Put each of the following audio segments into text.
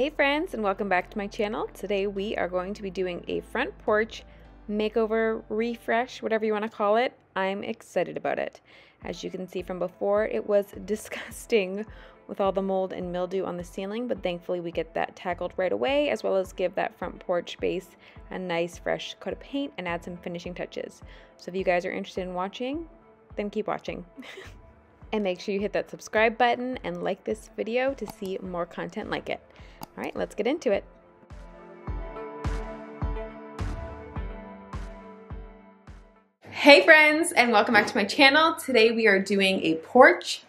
Hey friends and welcome back to my channel. Today we are going to be doing a front porch makeover, refresh, whatever you want to call it. I'm excited about it. As you can see from before, it was disgusting with all the mold and mildew on the ceiling, but thankfully we get that tackled right away, as well as give that front porch base a nice fresh coat of paint and add some finishing touches. So if you guys are interested in watching, then keep watching. and make sure you hit that subscribe button and like this video to see more content like it. All right, let's get into it. Hey friends, and welcome back to my channel. Today we are doing a porch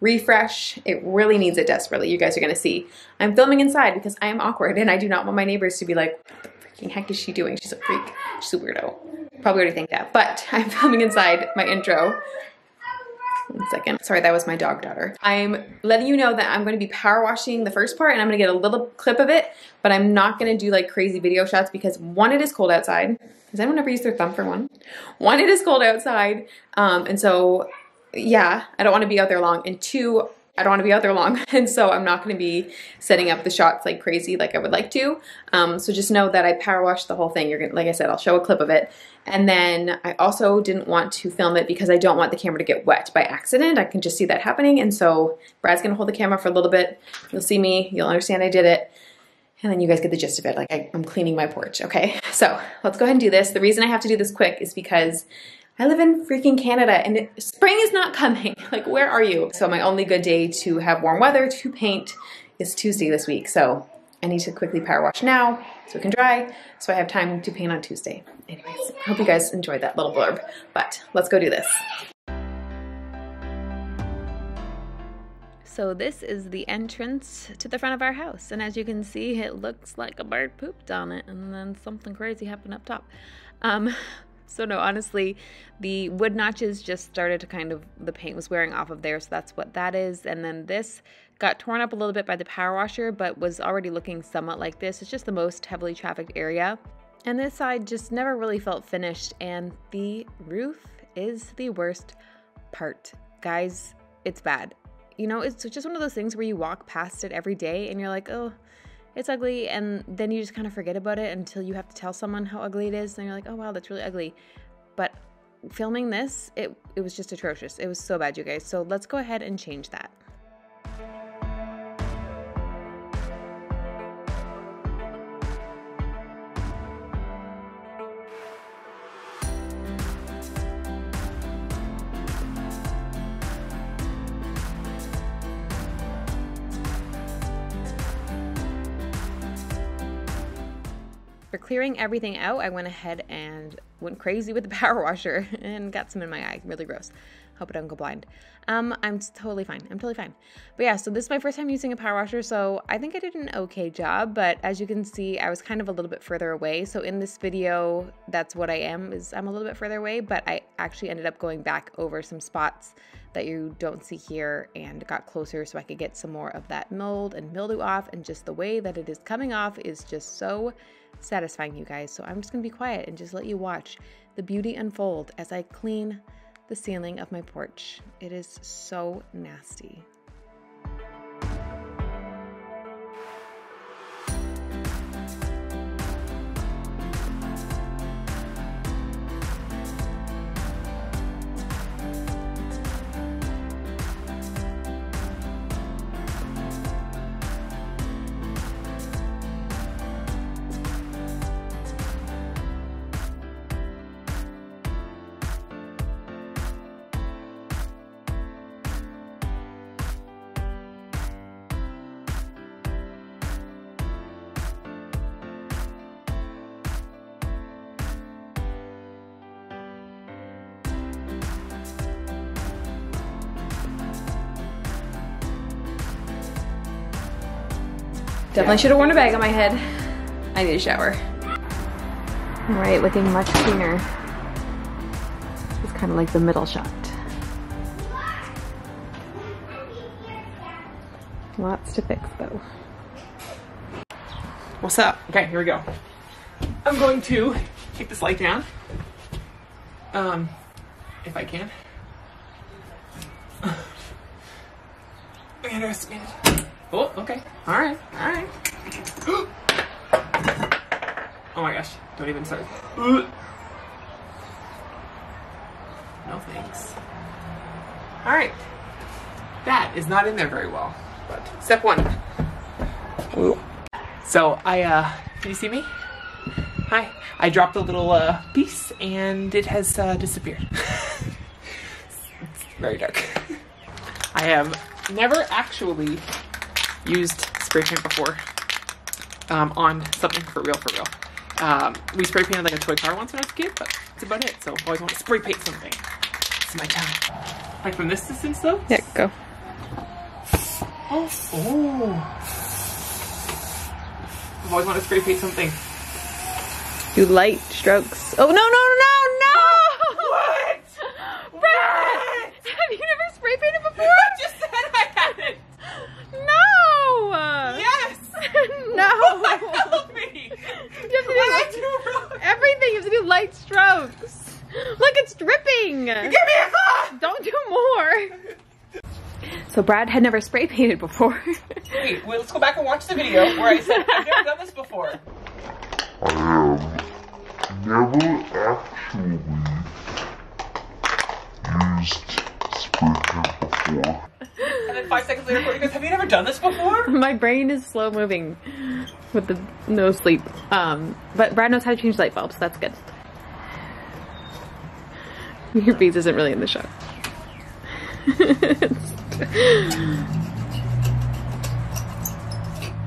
refresh. It really needs it desperately. You guys are gonna see. I'm filming inside because I am awkward and I do not want my neighbors to be like, what the freaking heck is she doing? She's a freak, she's a weirdo. Probably already think that, but I'm filming inside my intro. One second. Sorry, that was my dog daughter. I'm letting you know that I'm going to be power washing the first part and I'm going to get a little clip of it, but I'm not going to do like crazy video shots because one, it is cold outside. Has anyone ever used their thumb for one? One, it is cold outside. Um, and so yeah, I don't want to be out there long. And two, I don't want to be out there long. And so I'm not going to be setting up the shots like crazy like I would like to. Um, so just know that I power washed the whole thing. You're gonna, like I said, I'll show a clip of it. And then I also didn't want to film it because I don't want the camera to get wet by accident. I can just see that happening. And so Brad's going to hold the camera for a little bit. You'll see me. You'll understand I did it. And then you guys get the gist of it. Like I, I'm cleaning my porch. Okay. So let's go ahead and do this. The reason I have to do this quick is because I live in freaking Canada and it, spring is not coming. Like, where are you? So my only good day to have warm weather to paint is Tuesday this week. So I need to quickly power wash now so it can dry so I have time to paint on Tuesday. Anyways, hope you guys enjoyed that little blurb, but let's go do this. So this is the entrance to the front of our house. And as you can see, it looks like a bird pooped on it and then something crazy happened up top. Um, so no, honestly, the wood notches just started to kind of, the paint was wearing off of there, so that's what that is. And then this got torn up a little bit by the power washer, but was already looking somewhat like this. It's just the most heavily trafficked area. And this side just never really felt finished, and the roof is the worst part. Guys, it's bad. You know, it's just one of those things where you walk past it every day and you're like, oh, it's ugly and then you just kind of forget about it until you have to tell someone how ugly it is and you're like oh wow that's really ugly. But filming this it, it was just atrocious. It was so bad you guys. So let's go ahead and change that For clearing everything out, I went ahead and went crazy with the power washer and got some in my eye. Really gross. Hope I don't go blind. Um, I'm totally fine. I'm totally fine. But yeah, so this is my first time using a power washer, so I think I did an okay job, but as you can see, I was kind of a little bit further away. So in this video, that's what I am, is I'm a little bit further away, but I actually ended up going back over some spots that you don't see here and got closer so I could get some more of that mold and mildew off and just the way that it is coming off is just so satisfying you guys. So I'm just gonna be quiet and just let you watch the beauty unfold as I clean the ceiling of my porch. It is so nasty. Definitely should have worn a bag on my head. I need a shower. All right, looking much cleaner. It's kind of like the middle shot. Lots to fix though. What's up? Okay, here we go. I'm going to take this light down. Um, if I can. I underestimated. Oh, okay. All right, all right. oh my gosh, don't even start. No thanks. All right, that is not in there very well, but step one. So I, uh, can you see me? Hi. I dropped a little uh, piece and it has uh, disappeared. it's very dark. I have never actually used spray paint before um, on something for real, for real. Um, we spray painted like a toy car once when I was a kid, but that's about it. So I always want to spray paint something. It's my time. Like from this distance though? Yeah, go. Oh. oh. I've always wanted to spray paint something. Do light strokes. Oh, no, no, no, no, no! What? Brad! Have you never spray painted before? I just said I hadn't. No! Yes. no! Help me. You have to What do did I do wrong? everything. You have to do light strokes. Look, it's dripping. Give me a call. Don't do more. So Brad had never spray painted before. Wait, wait, let's go back and watch the video where I said I've never done this before. I have never actually used spray paint before. And then five seconds later, Courtney goes, "Have you never done this before?" My brain is slow moving with the no sleep. Um, but Brad knows how to change light bulbs. That's good. Your face isn't really in the shot.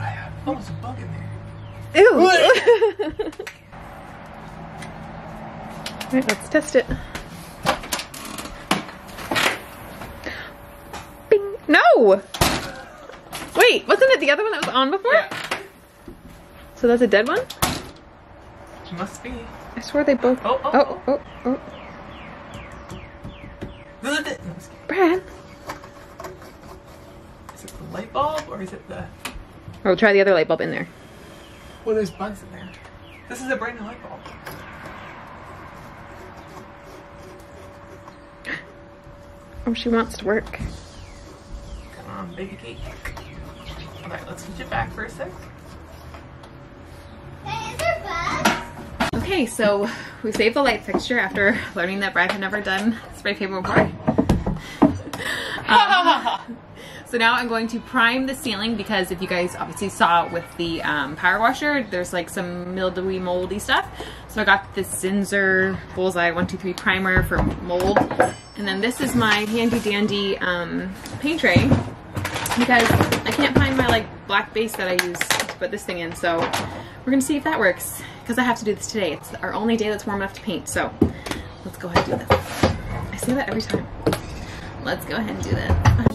I have almost a bug in there. Ew. Alright, let's test it. Bing. No! Wait, wasn't it the other one that was on before? Yeah, So that's a dead one? must be. I swear they both. Oh, oh, oh, oh, oh. No, no, no, I'm just kidding. Brad. Is it the light bulb or is it the? I'll try the other light bulb in there. Well, there's bugs in there. This is a brand new light bulb. Oh, she wants to work. Come on, baby cake. All right, let's switch it back for a sec. Hey, is there bugs? okay, so we saved the light fixture after learning that Brad had never done spray paint before. So now I'm going to prime the ceiling because if you guys obviously saw with the um, power washer, there's like some mildewy, moldy stuff. So I got this Zinsser Bullseye 123 primer for mold. And then this is my handy dandy um, paint tray because I can't find my like black base that I use to put this thing in. So we're gonna see if that works because I have to do this today. It's our only day that's warm enough to paint. So let's go ahead and do this. I say that every time. Let's go ahead and do this.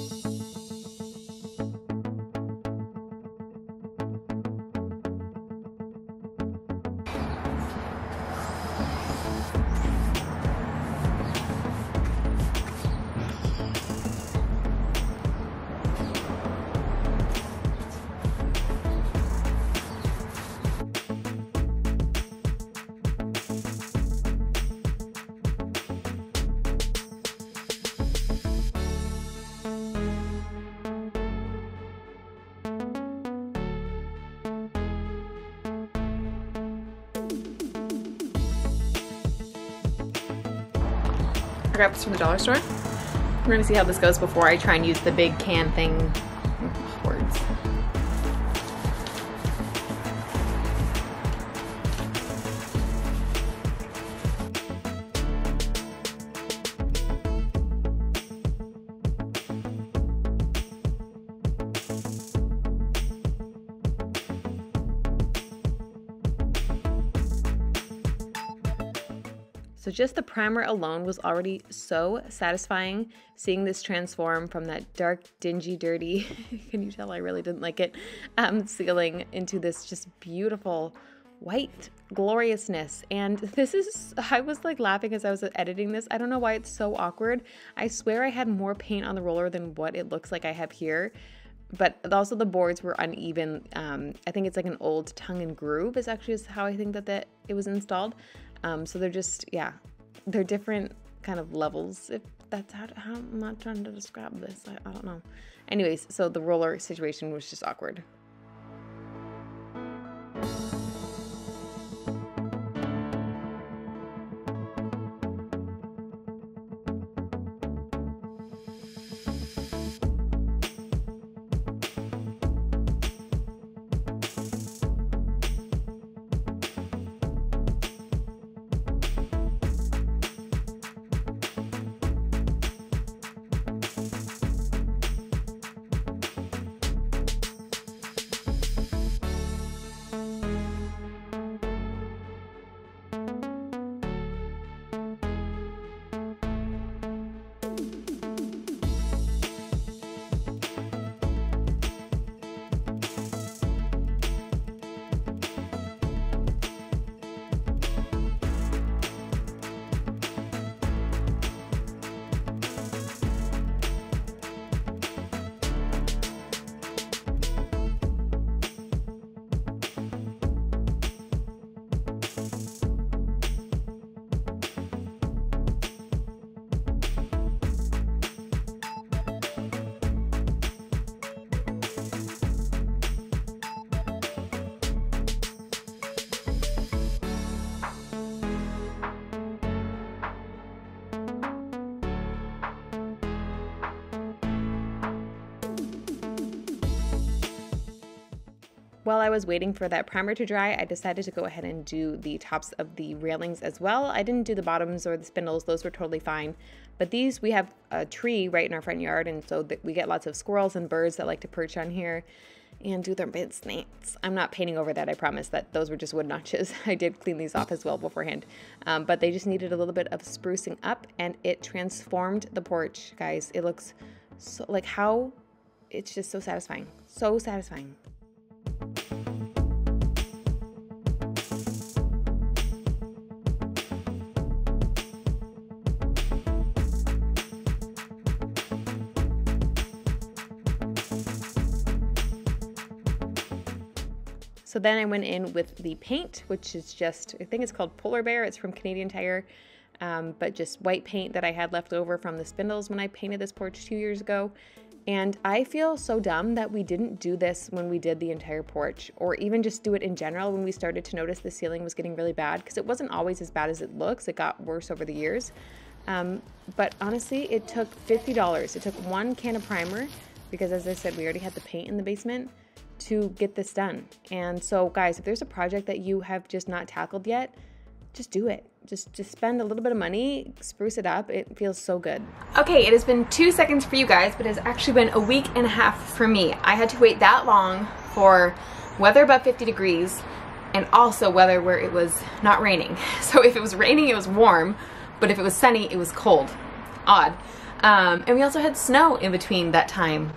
I got this from the dollar store. We're gonna see how this goes before I try and use the big can thing. So just the primer alone was already so satisfying seeing this transform from that dark, dingy, dirty, can you tell I really didn't like it, um, ceiling into this just beautiful white gloriousness. And this is, I was like laughing as I was editing this. I don't know why it's so awkward. I swear I had more paint on the roller than what it looks like I have here but also the boards were uneven. Um, I think it's like an old tongue and groove is actually how I think that, that it was installed. Um, so they're just, yeah, they're different kind of levels. If that's how, how I'm not trying to describe this. I, I don't know. Anyways, so the roller situation was just awkward. While I was waiting for that primer to dry, I decided to go ahead and do the tops of the railings as well. I didn't do the bottoms or the spindles, those were totally fine. But these, we have a tree right in our front yard, and so we get lots of squirrels and birds that like to perch on here and do their business. I'm not painting over that, I promise that those were just wood notches. I did clean these off as well beforehand. Um, but they just needed a little bit of sprucing up and it transformed the porch, guys. It looks so, like how, it's just so satisfying. So satisfying. So then I went in with the paint, which is just, I think it's called Polar Bear. It's from Canadian Tire, um, but just white paint that I had left over from the spindles when I painted this porch two years ago. And I feel so dumb that we didn't do this when we did the entire porch, or even just do it in general when we started to notice the ceiling was getting really bad, because it wasn't always as bad as it looks. It got worse over the years. Um, but honestly, it took $50. It took one can of primer, because as I said, we already had the paint in the basement to get this done. And so guys, if there's a project that you have just not tackled yet, just do it. Just just spend a little bit of money, spruce it up. It feels so good. Okay, it has been two seconds for you guys, but it's actually been a week and a half for me. I had to wait that long for weather above 50 degrees and also weather where it was not raining. So if it was raining, it was warm, but if it was sunny, it was cold. Odd. Um, and we also had snow in between that time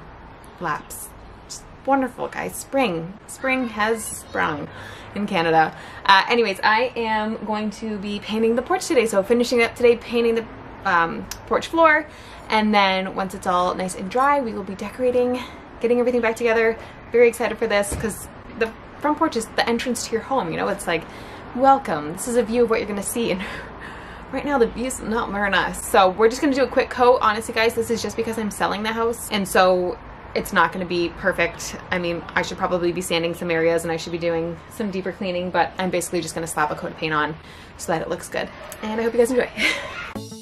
lapse Just wonderful, guys. Spring. Spring has sprung in Canada. Uh, anyways, I am going to be painting the porch today. So finishing up today, painting the um, porch floor. And then once it's all nice and dry, we will be decorating, getting everything back together. Very excited for this because the front porch is the entrance to your home. You know, it's like, welcome. This is a view of what you're to see. And right now the view's not very nice. So we're just to do a quick coat. Honestly, guys, this is just because I'm selling the house. And so it's not going to be perfect. I mean, I should probably be sanding some areas and I should be doing some deeper cleaning, but I'm basically just going to slap a coat of paint on so that it looks good. And I hope you guys enjoy.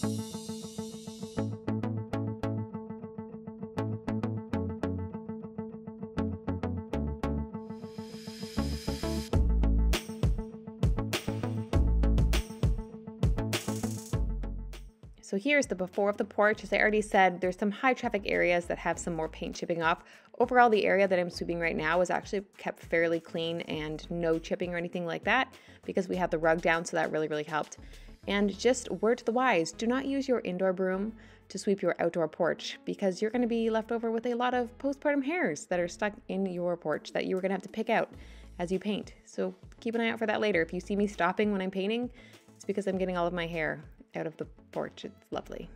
here's the before of the porch. As I already said, there's some high traffic areas that have some more paint chipping off. Overall, the area that I'm sweeping right now is actually kept fairly clean and no chipping or anything like that because we have the rug down, so that really, really helped. And just word to the wise, do not use your indoor broom to sweep your outdoor porch because you're gonna be left over with a lot of postpartum hairs that are stuck in your porch that you are gonna have to pick out as you paint. So keep an eye out for that later. If you see me stopping when I'm painting, it's because I'm getting all of my hair out of the porch. It's lovely.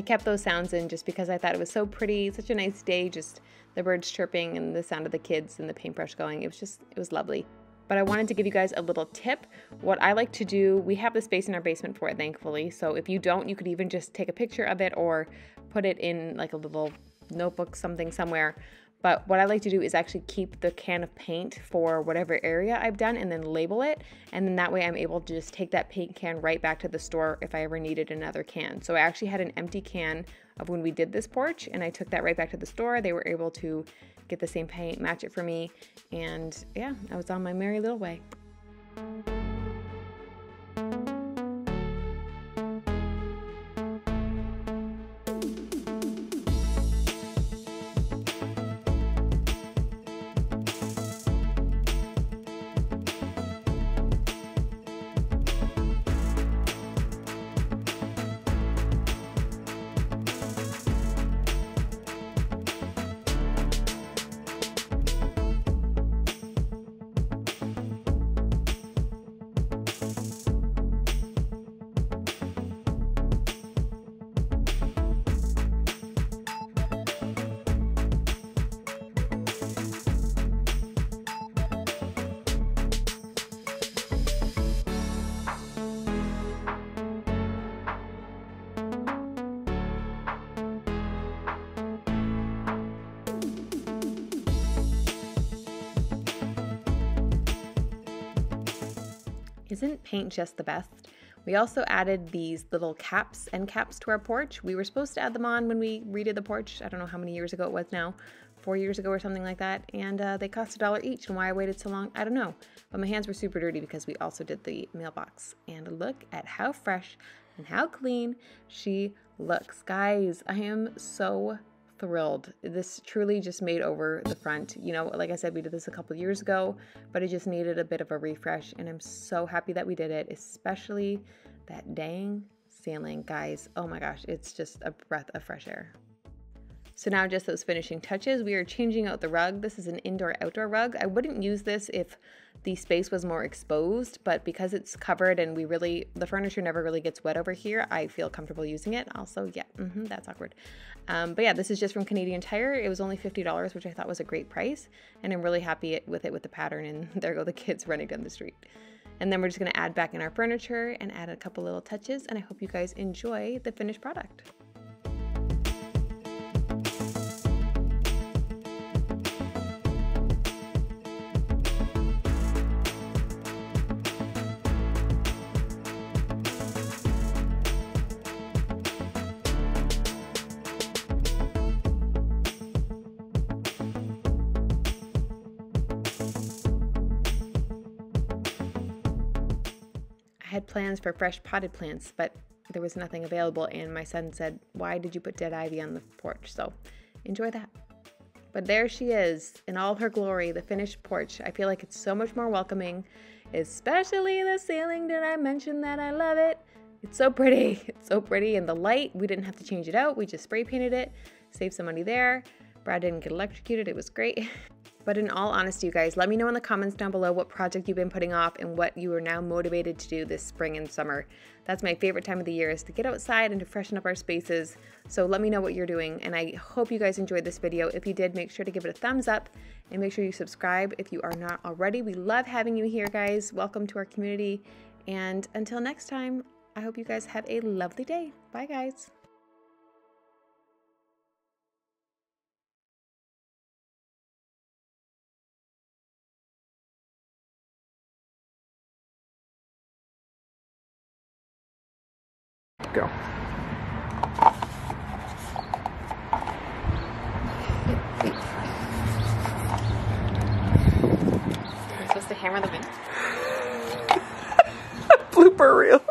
I kept those sounds in just because I thought it was so pretty, such a nice day, just the birds chirping and the sound of the kids and the paintbrush going. It was just, it was lovely. But I wanted to give you guys a little tip. What I like to do, we have the space in our basement for it, thankfully. So if you don't, you could even just take a picture of it or put it in like a little notebook, something somewhere. But what I like to do is actually keep the can of paint for whatever area I've done and then label it. And then that way I'm able to just take that paint can right back to the store if I ever needed another can. So I actually had an empty can of when we did this porch and I took that right back to the store. They were able to get the same paint, match it for me. And yeah, I was on my merry little way. Isn't paint just the best? We also added these little caps and caps to our porch. We were supposed to add them on when we redid the porch. I don't know how many years ago it was now, four years ago or something like that. And uh, they cost a dollar each. And why I waited so long, I don't know. But my hands were super dirty because we also did the mailbox. And look at how fresh and how clean she looks. Guys, I am so thrilled. This truly just made over the front. You know, like I said, we did this a couple years ago, but it just needed a bit of a refresh. And I'm so happy that we did it, especially that dang ceiling. Guys, oh my gosh, it's just a breath of fresh air. So now just those finishing touches, we are changing out the rug. This is an indoor outdoor rug. I wouldn't use this if the space was more exposed, but because it's covered and we really, the furniture never really gets wet over here, I feel comfortable using it. Also, yeah, mm -hmm, that's awkward. Um, but yeah, this is just from Canadian Tire. It was only $50, which I thought was a great price. And I'm really happy with it with the pattern. And there go the kids running down the street. And then we're just gonna add back in our furniture and add a couple little touches. And I hope you guys enjoy the finished product. Plans for fresh potted plants, but there was nothing available, and my son said, Why did you put dead ivy on the porch? So enjoy that. But there she is in all her glory, the finished porch. I feel like it's so much more welcoming, especially the ceiling. Did I mention that I love it? It's so pretty. It's so pretty. And the light, we didn't have to change it out. We just spray painted it, saved some money there. Brad didn't get electrocuted. It was great. But in all honesty, you guys, let me know in the comments down below what project you've been putting off and what you are now motivated to do this spring and summer. That's my favorite time of the year is to get outside and to freshen up our spaces. So let me know what you're doing and I hope you guys enjoyed this video. If you did, make sure to give it a thumbs up and make sure you subscribe if you are not already. We love having you here, guys. Welcome to our community. And until next time, I hope you guys have a lovely day. Bye, guys. Go. Am I supposed to hammer the in? Blooper reel.